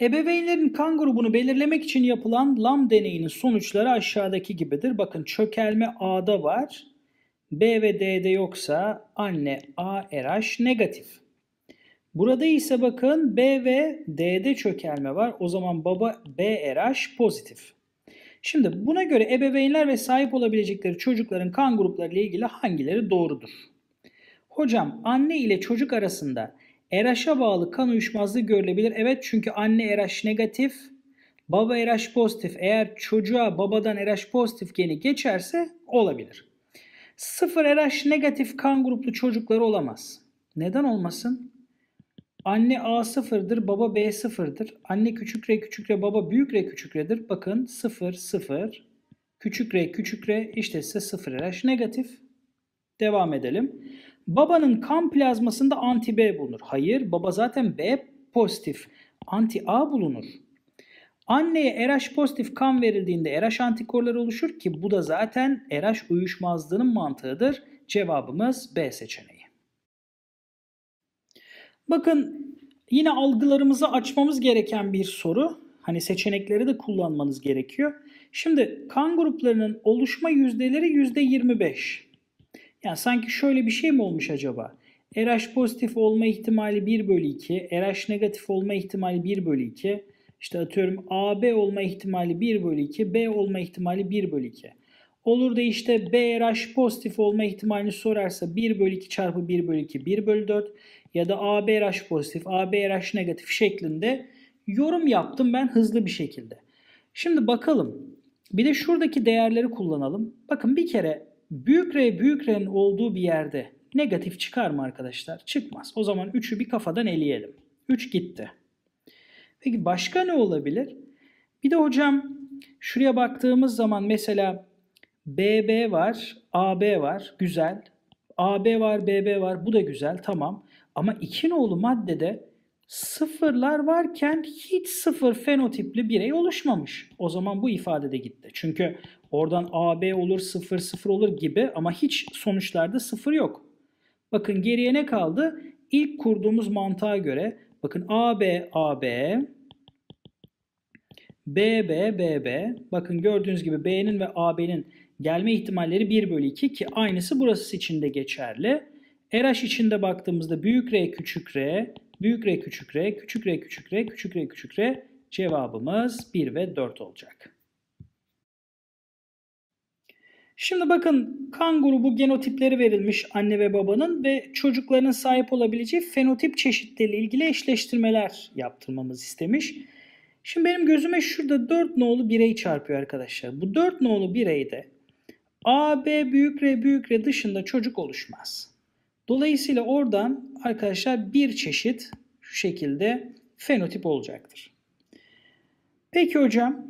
Ebeveynlerin kan grubunu belirlemek için yapılan LAM deneyinin sonuçları aşağıdaki gibidir. Bakın çökelme A'da var. B ve D'de yoksa anne A RH negatif. Burada ise bakın B ve D'de çökelme var. O zaman baba B RH pozitif. Şimdi buna göre ebeveynler ve sahip olabilecekleri çocukların kan grupları ile ilgili hangileri doğrudur? Hocam anne ile çocuk arasında RH'a bağlı kan uyuşmazlığı görülebilir. Evet çünkü anne RH negatif, baba RH pozitif. Eğer çocuğa babadan RH pozitif geni geçerse olabilir. Sıfır RH negatif kan gruplu çocukları olamaz. Neden olmasın? Anne A sıfırdır, baba B sıfırdır. Anne küçük R küçük R, baba büyük R küçük R'dir. Bakın sıfır sıfır, küçük R küçük R işte size sıfır RH negatif. Devam edelim. Babanın kan plazmasında anti B bulunur. Hayır, baba zaten B pozitif. Anti A bulunur. Anneye RH pozitif kan verildiğinde RH antikorları oluşur ki bu da zaten RH uyuşmazlığının mantığıdır. Cevabımız B seçeneği. Bakın yine algılarımızı açmamız gereken bir soru. Hani seçenekleri de kullanmanız gerekiyor. Şimdi kan gruplarının oluşma yüzdeleri %25. Yani sanki şöyle bir şey mi olmuş acaba? RH pozitif olma ihtimali 1 bölü 2, RH negatif olma ihtimali 1 bölü 2, işte atıyorum AB olma ihtimali 1 bölü 2, B olma ihtimali 1 bölü 2. Olur da işte BRH pozitif olma ihtimalini sorarsa 1 bölü 2 çarpı 1 bölü 2 1 bölü 4 ya da ABRH pozitif, ABRH negatif şeklinde yorum yaptım ben hızlı bir şekilde. Şimdi bakalım. Bir de şuradaki değerleri kullanalım. Bakın bir kere büyük R büyük R'nin olduğu bir yerde negatif çıkar mı arkadaşlar? Çıkmaz. O zaman 3'ü bir kafadan eleyelim. 3 gitti. Peki başka ne olabilir? Bir de hocam şuraya baktığımız zaman mesela BB var, AB var. Güzel. AB var, BB var. Bu da güzel. Tamam. Ama iki nolu maddede sıfırlar varken hiç sıfır fenotipli birey oluşmamış. O zaman bu ifade de gitti. Çünkü oradan AB olur, sıfır sıfır olur gibi ama hiç sonuçlarda sıfır yok. Bakın geriye ne kaldı? İlk kurduğumuz mantığa göre bakın AB AB BB BB bakın gördüğünüz gibi B'nin ve AB'nin gelme ihtimalleri 1 bölü 2 ki aynısı burası için de geçerli. RH içinde baktığımızda büyük R küçük R, büyük R küçük R, küçük R küçük R, küçük R küçük R cevabımız 1 ve 4 olacak. Şimdi bakın kan grubu genotipleri verilmiş anne ve babanın ve çocukların sahip olabileceği fenotip çeşitleriyle ilgili eşleştirmeler yaptırmamız istemiş. Şimdi benim gözüme şurada 4 nolu birey çarpıyor arkadaşlar. Bu 4 nolu bireyde A, B, büyük R, büyük R dışında çocuk oluşmaz. Dolayısıyla oradan arkadaşlar bir çeşit şu şekilde fenotip olacaktır. Peki hocam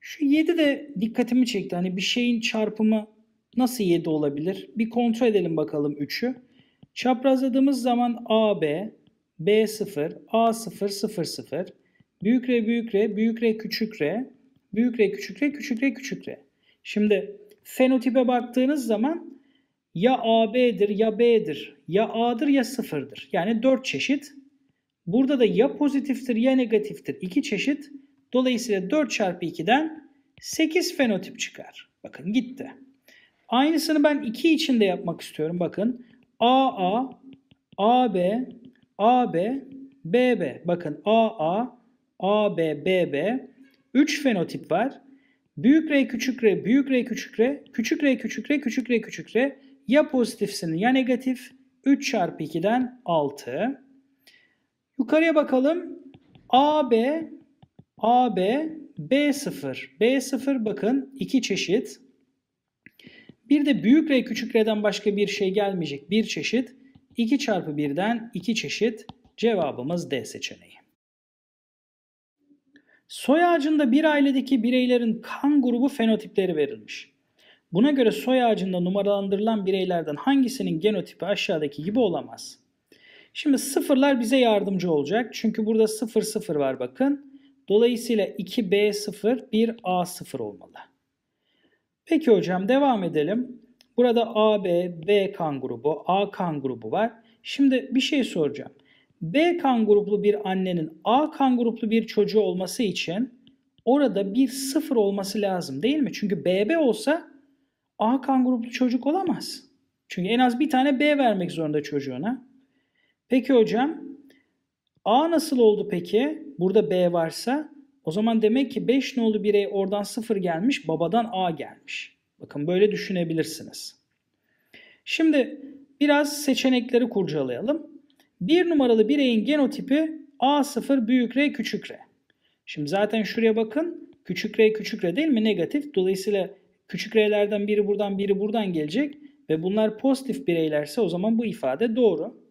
şu 7 de dikkatimi çekti. Hani bir şeyin çarpımı nasıl 7 olabilir? Bir kontrol edelim bakalım 3'ü. Çaprazladığımız zaman AB, B0, A0, 0, 0, büyük R, büyük R, büyük R, küçük R, büyük R, küçük R, küçük R, küçük R. Şimdi fenotipe baktığınız zaman ya AB'dir ya B'dir, ya A'dır ya sıfırdır. Yani 4 çeşit. Burada da ya pozitiftir ya negatiftir. 2 çeşit. Dolayısıyla 4 çarpı 2'den 8 fenotip çıkar. Bakın gitti. Aynısını ben 2 için de yapmak istiyorum. Bakın AA, AB, AB, BB. Bakın AA, AB, BB. 3 fenotip var. Büyük R, küçük R, büyük R, küçük R, küçük R, küçük R, küçük R, küçük R. Ya pozitifsin ya negatif. 3 çarpı 2'den 6. Yukarıya bakalım. AB, AB, B0. B0 bakın iki çeşit. Bir de büyük R küçük R'den başka bir şey gelmeyecek bir çeşit. 2 çarpı 1'den 2 çeşit. Cevabımız D seçeneği. Soy ağacında bir ailedeki bireylerin kan grubu fenotipleri verilmiş. Buna göre soy ağacında numaralandırılan bireylerden hangisinin genotipi aşağıdaki gibi olamaz? Şimdi sıfırlar bize yardımcı olacak. Çünkü burada 0 0 var bakın. Dolayısıyla 2B0 1A0 olmalı. Peki hocam devam edelim. Burada AB, B kan grubu, A kan grubu var. Şimdi bir şey soracağım. B kan gruplu bir annenin A kan gruplu bir çocuğu olması için orada bir sıfır olması lazım değil mi? Çünkü BB olsa A kan gruplu çocuk olamaz. Çünkü en az bir tane B vermek zorunda çocuğuna. Peki hocam A nasıl oldu peki? Burada B varsa o zaman demek ki 5 nolu birey oradan 0 gelmiş, babadan A gelmiş. Bakın böyle düşünebilirsiniz. Şimdi biraz seçenekleri kurcalayalım. Bir numaralı bireyin genotipi A0 büyük R küçük R. Şimdi zaten şuraya bakın. Küçük R küçük R değil mi? Negatif. Dolayısıyla küçük R'lerden biri buradan biri buradan gelecek. Ve bunlar pozitif bireylerse o zaman bu ifade doğru.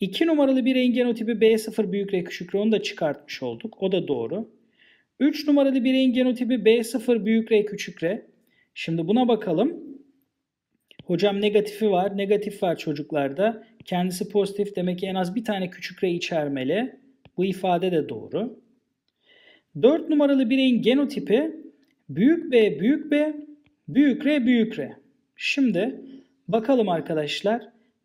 2 numaralı bireyin genotipi B0 büyük R küçük R onu da çıkartmış olduk. O da doğru. 3 numaralı bireyin genotipi B0 büyük R küçük R. Şimdi buna bakalım. Hocam negatifi var. Negatif var çocuklarda. Kendisi pozitif demek ki en az bir tane küçük R içermeli. Bu ifade de doğru. 4 numaralı bireyin genotipi büyük B büyük B büyük R büyük R. Şimdi bakalım arkadaşlar.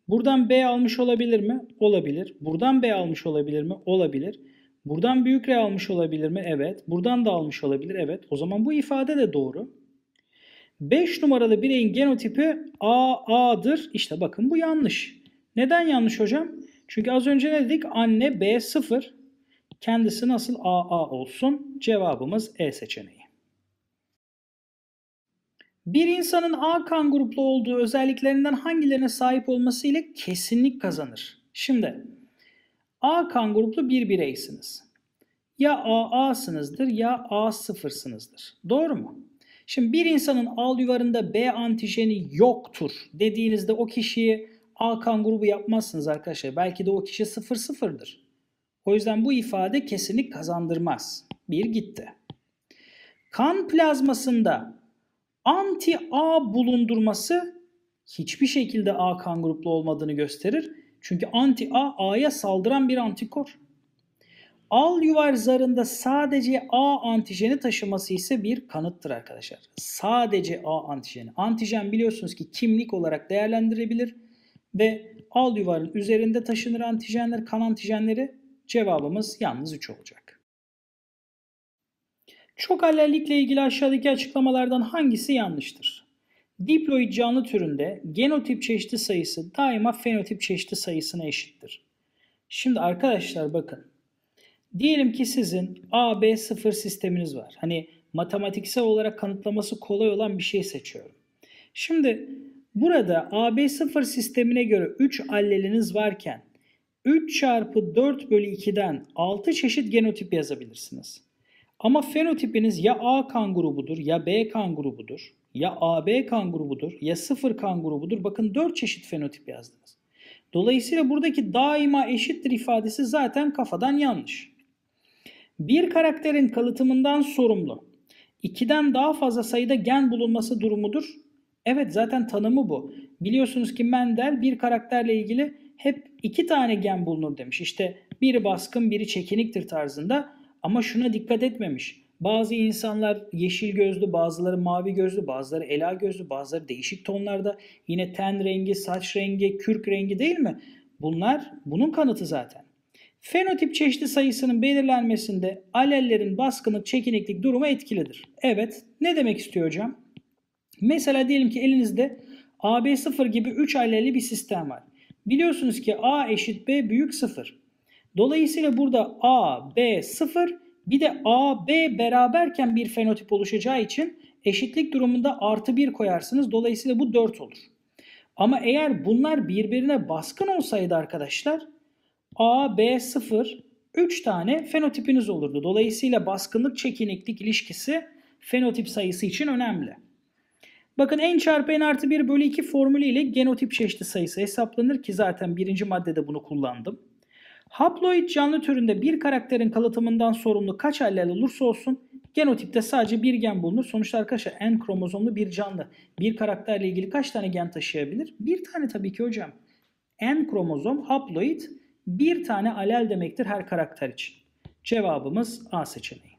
Buradan B almış olabilir mi? Olabilir. Buradan B almış olabilir mi? Olabilir. Buradan büyük R almış olabilir mi? Evet. Buradan da almış olabilir. Evet. O zaman bu ifade de doğru. 5 numaralı bireyin genotipi AA'dır. İşte bakın bu yanlış. Neden yanlış hocam? Çünkü az önce ne dedik? Anne B0. Kendisi nasıl AA olsun? Cevabımız E seçeneği. Bir insanın A kan gruplu olduğu özelliklerinden hangilerine sahip olması ile kesinlik kazanır. Şimdi A kan gruplu bir bireysiniz. Ya AA'sınızdır ya A0'sınızdır. Doğru mu? Şimdi bir insanın al yuvarında B antijeni yoktur dediğinizde o kişiyi A kan grubu yapmazsınız arkadaşlar. Belki de o kişi 0-0'dır. O yüzden bu ifade kesinlik kazandırmaz. Bir gitti. Kan plazmasında anti-A bulundurması hiçbir şekilde A kan gruplu olmadığını gösterir. Çünkü anti-A A'ya saldıran bir antikor. Al yuvar zarında sadece A antijeni taşıması ise bir kanıttır arkadaşlar. Sadece A antijeni. Antijen biliyorsunuz ki kimlik olarak değerlendirebilir ve al yuvarın üzerinde taşınır antijenler, kan antijenleri cevabımız yalnız 3 olacak. Çok allellikle ilgili aşağıdaki açıklamalardan hangisi yanlıştır? Diploid canlı türünde genotip çeşidi sayısı daima fenotip çeşidi sayısına eşittir. Şimdi arkadaşlar bakın Diyelim ki sizin A, B, 0 sisteminiz var. Hani matematiksel olarak kanıtlaması kolay olan bir şey seçiyorum. Şimdi burada A, B, 0 sistemine göre 3 alleliniz varken 3 çarpı 4 bölü 2'den 6 çeşit genotip yazabilirsiniz. Ama fenotipiniz ya A kan grubudur ya B kan grubudur ya AB kan grubudur ya 0 kan grubudur. Bakın 4 çeşit fenotip yazdınız. Dolayısıyla buradaki daima eşittir ifadesi zaten kafadan yanlış. Bir karakterin kalıtımından sorumlu. İkiden daha fazla sayıda gen bulunması durumudur. Evet zaten tanımı bu. Biliyorsunuz ki Mendel bir karakterle ilgili hep iki tane gen bulunur demiş. İşte biri baskın biri çekiniktir tarzında ama şuna dikkat etmemiş. Bazı insanlar yeşil gözlü, bazıları mavi gözlü, bazıları ela gözlü, bazıları değişik tonlarda. Yine ten rengi, saç rengi, kürk rengi değil mi? Bunlar bunun kanıtı zaten. Fenotip çeşidi sayısının belirlenmesinde alellerin baskınlık çekiniklik durumu etkilidir. Evet. Ne demek istiyor hocam? Mesela diyelim ki elinizde AB0 gibi 3 alelli bir sistem var. Biliyorsunuz ki A eşit B büyük 0. Dolayısıyla burada A, B 0 bir de A, B beraberken bir fenotip oluşacağı için eşitlik durumunda artı 1 koyarsınız. Dolayısıyla bu 4 olur. Ama eğer bunlar birbirine baskın olsaydı arkadaşlar A, B, 0 3 tane fenotipiniz olurdu. Dolayısıyla baskınlık çekiniklik ilişkisi fenotip sayısı için önemli. Bakın n çarpı n artı 1 bölü 2 formülü ile genotip çeşidi sayısı hesaplanır ki zaten birinci maddede bunu kullandım. Haploid canlı türünde bir karakterin kalıtımından sorumlu kaç allel olursa olsun genotipte sadece bir gen bulunur. Sonuçta arkadaşlar n kromozomlu bir canlı. Bir karakterle ilgili kaç tane gen taşıyabilir? Bir tane tabii ki hocam. N kromozom haploid bir tane alel demektir her karakter için. Cevabımız A seçeneği.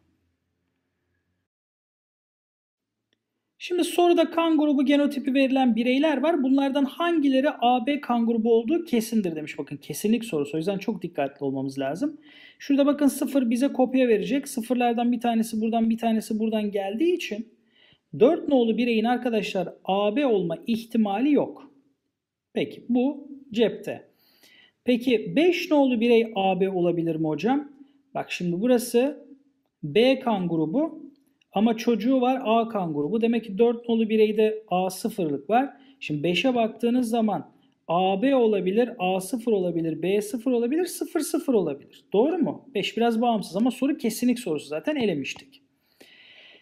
Şimdi soruda kan grubu genotipi verilen bireyler var. Bunlardan hangileri AB kan grubu olduğu kesindir demiş. Bakın kesinlik sorusu. O yüzden çok dikkatli olmamız lazım. Şurada bakın sıfır bize kopya verecek. Sıfırlardan bir tanesi buradan bir tanesi buradan geldiği için 4 nolu bireyin arkadaşlar AB olma ihtimali yok. Peki bu cepte. Peki 5 nolu birey AB olabilir mi hocam? Bak şimdi burası B kan grubu ama çocuğu var A kan grubu. Demek ki 4 nolu bireyde A sıfırlık var. Şimdi 5'e baktığınız zaman AB olabilir, A0 olabilir, B0 olabilir, 00 olabilir. Doğru mu? 5 biraz bağımsız ama soru kesinlik sorusu zaten elemiştik.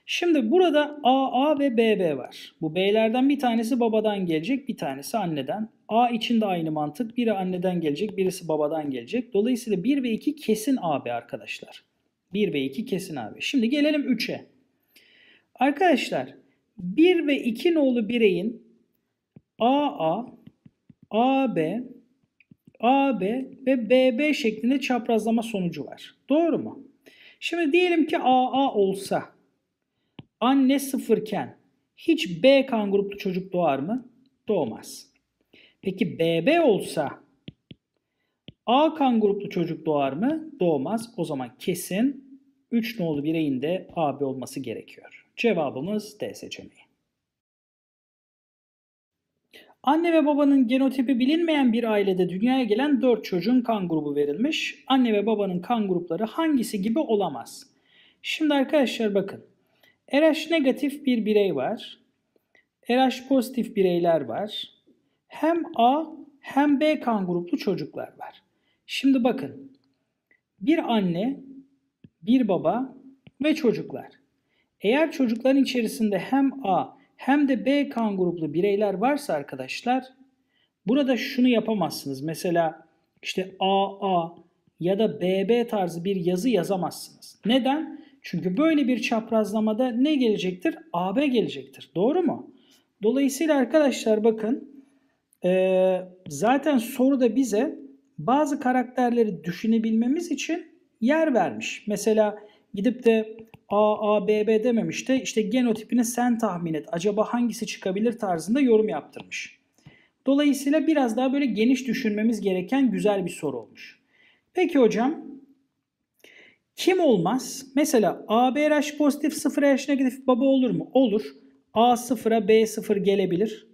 Şimdi burada AA ve BB var. Bu B'lerden bir tanesi babadan gelecek, bir tanesi anneden. A için de aynı mantık. Biri anneden gelecek, birisi babadan gelecek. Dolayısıyla 1 ve 2 kesin AB arkadaşlar. 1 ve 2 kesin AB. Şimdi gelelim 3'e. Arkadaşlar 1 ve 2 nolu bireyin AA, AB, AB ve BB şeklinde çaprazlama sonucu var. Doğru mu? Şimdi diyelim ki AA olsa anne sıfırken hiç B kan gruplu çocuk doğar mı? Doğmaz. Peki BB olsa A kan gruplu çocuk doğar mı? Doğmaz. O zaman kesin 3 nolu bireyin de AB olması gerekiyor. Cevabımız D seçeneği. Anne ve babanın genotipi bilinmeyen bir ailede dünyaya gelen 4 çocuğun kan grubu verilmiş. Anne ve babanın kan grupları hangisi gibi olamaz? Şimdi arkadaşlar bakın. RH negatif bir birey var. RH pozitif bireyler var. Hem A hem B kan gruplu çocuklar var. Şimdi bakın. Bir anne, bir baba ve çocuklar. Eğer çocukların içerisinde hem A hem de B kan gruplu bireyler varsa arkadaşlar burada şunu yapamazsınız. Mesela işte AA ya da BB tarzı bir yazı yazamazsınız. Neden? Çünkü böyle bir çaprazlamada ne gelecektir? AB gelecektir. Doğru mu? Dolayısıyla arkadaşlar bakın e, zaten soruda bize bazı karakterleri düşünebilmemiz için yer vermiş. Mesela gidip de A, A, B, B dememiş de işte genotipini sen tahmin et. Acaba hangisi çıkabilir tarzında yorum yaptırmış. Dolayısıyla biraz daha böyle geniş düşünmemiz gereken güzel bir soru olmuş. Peki hocam kim olmaz? Mesela ABRH pozitif 0RH negatif baba olur mu? Olur. A sıfıra B sıfır gelebilir.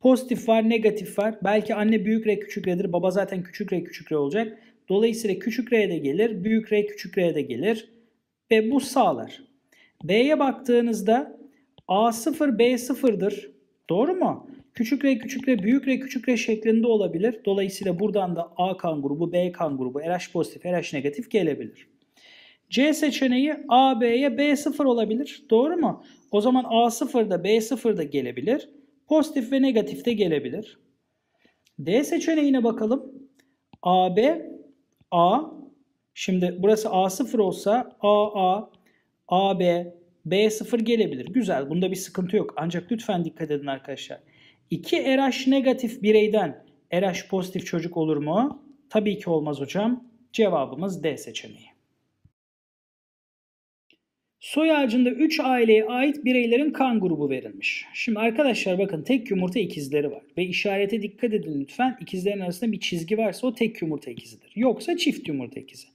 Pozitif var, negatif var. Belki anne büyük R küçük R'dir. Baba zaten küçük R küçük R olacak. Dolayısıyla küçük R de gelir, büyük R küçük R de gelir ve bu sağlar. B'ye baktığınızda A0 B0'dır. Doğru mu? Küçük R küçük R büyük R küçük R şeklinde olabilir. Dolayısıyla buradan da A kan grubu B kan grubu RH pozitif RH negatif gelebilir. C seçeneği A B'ye B0 olabilir. Doğru mu? O zaman A0'da B0'da gelebilir. Pozitif ve negatif de gelebilir. D seçeneğine bakalım. AB A Şimdi burası A0 olsa AA, AB, B0 gelebilir. Güzel. Bunda bir sıkıntı yok. Ancak lütfen dikkat edin arkadaşlar. 2 RH negatif bireyden RH pozitif çocuk olur mu? Tabii ki olmaz hocam. Cevabımız D seçeneği. Soy ağacında 3 aileye ait bireylerin kan grubu verilmiş. Şimdi arkadaşlar bakın tek yumurta ikizleri var. Ve işarete dikkat edin lütfen. İkizlerin arasında bir çizgi varsa o tek yumurta ikizidir. Yoksa çift yumurta ikizi.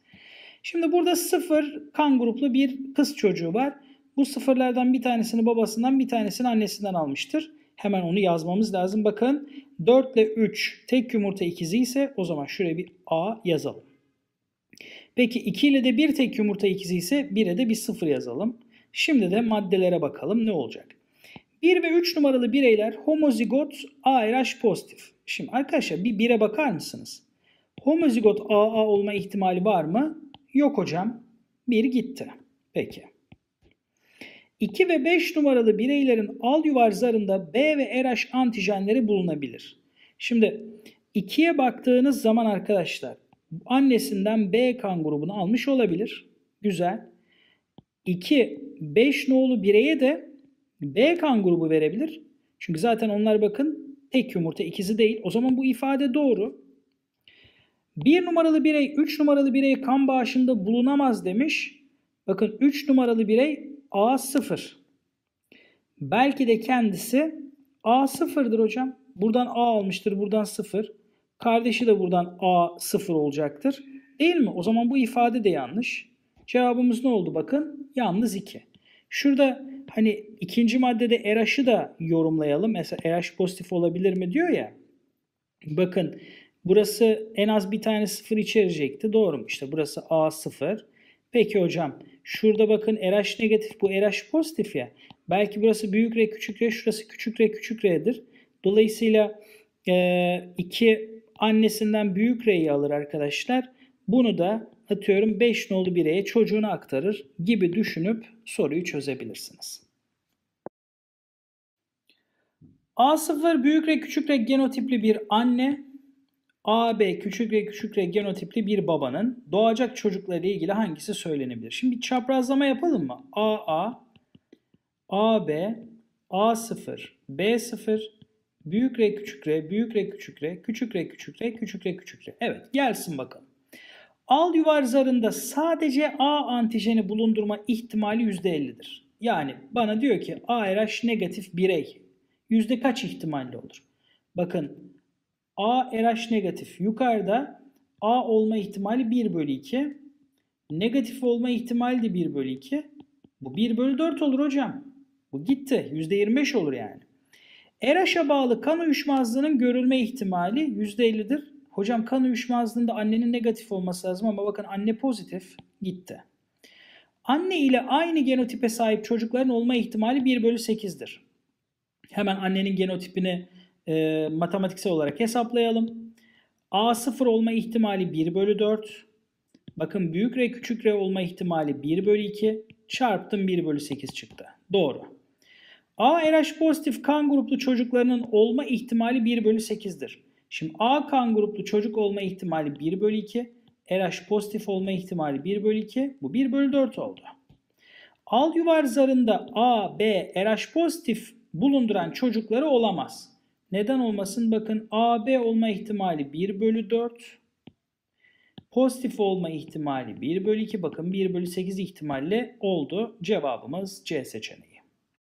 Şimdi burada sıfır kan gruplu bir kız çocuğu var. Bu sıfırlardan bir tanesini babasından bir tanesini annesinden almıştır. Hemen onu yazmamız lazım. Bakın 4 ile 3 tek yumurta ikizi ise o zaman şuraya bir A yazalım. Peki 2 ile de 1 tek yumurta ikizi ise 1'e de bir 0 yazalım. Şimdi de maddelere bakalım ne olacak. 1 ve 3 numaralı bireyler homozigot ARH pozitif. Şimdi arkadaşlar bir 1'e bakar mısınız? Homozigot AA olma ihtimali var mı? Yok hocam. 1 gitti. Peki. 2 ve 5 numaralı bireylerin al yuvar zarında B ve RH antijenleri bulunabilir. Şimdi 2'ye baktığınız zaman arkadaşlar annesinden B kan grubunu almış olabilir. Güzel. 2, 5 nolu bireye de B kan grubu verebilir. Çünkü zaten onlar bakın tek yumurta ikizi değil. O zaman bu ifade doğru. 1 numaralı birey 3 numaralı birey kan bağışında bulunamaz demiş. Bakın 3 numaralı birey A0. Belki de kendisi A sıfırdır hocam. Buradan A almıştır, buradan 0. Kardeşi de buradan A 0 olacaktır. Değil mi? O zaman bu ifade de yanlış. Cevabımız ne oldu bakın? Yalnız 2. Şurada hani ikinci maddede RH'ı da yorumlayalım. Mesela RH pozitif olabilir mi diyor ya. Bakın burası en az bir tane 0 içerecekti. Doğru mu? İşte burası A 0. Peki hocam şurada bakın RH negatif bu RH pozitif ya. Belki burası büyük R küçük R şurası küçük R küçük R'dir. Dolayısıyla 2 annesinden büyük R'yi alır arkadaşlar. Bunu da atıyorum 5 nolu bireye çocuğuna aktarır gibi düşünüp soruyu çözebilirsiniz. A0 büyük R küçük R genotipli bir anne, AB küçük R küçük R genotipli bir babanın doğacak çocuklarla ilgili hangisi söylenebilir? Şimdi bir çaprazlama yapalım mı? AA, AB, A0, B0, büyük R küçük R, büyük R küçük R, küçük R küçük R, küçük R küçük R. Evet gelsin bakalım. Al yuvar zarında sadece A antijeni bulundurma ihtimali %50'dir. Yani bana diyor ki ARH negatif birey. Yüzde kaç ihtimalle olur? Bakın ARH negatif yukarıda A olma ihtimali 1 bölü 2. Negatif olma ihtimali de 1 bölü 2. Bu 1 bölü 4 olur hocam. Bu gitti. %25 olur yani. RH'a bağlı kan uyuşmazlığının görülme ihtimali %50'dir. Hocam kan uyuşmazlığında annenin negatif olması lazım ama bakın anne pozitif gitti. Anne ile aynı genotipe sahip çocukların olma ihtimali 1 bölü 8'dir. Hemen annenin genotipini e, matematiksel olarak hesaplayalım. A0 olma ihtimali 1 bölü 4. Bakın büyük R küçük R olma ihtimali 1 bölü 2. Çarptım 1 bölü 8 çıktı. Doğru. A RH pozitif kan gruplu çocuklarının olma ihtimali 1 bölü 8'dir. Şimdi A kan gruplu çocuk olma ihtimali 1 bölü 2. RH pozitif olma ihtimali 1 bölü 2. Bu 1 bölü 4 oldu. Al yuvar zarında A, B, RH pozitif bulunduran çocukları olamaz. Neden olmasın? Bakın AB olma ihtimali 1 bölü 4. Pozitif olma ihtimali 1 bölü 2. Bakın 1 bölü 8 ihtimalle oldu. Cevabımız C seçeneği.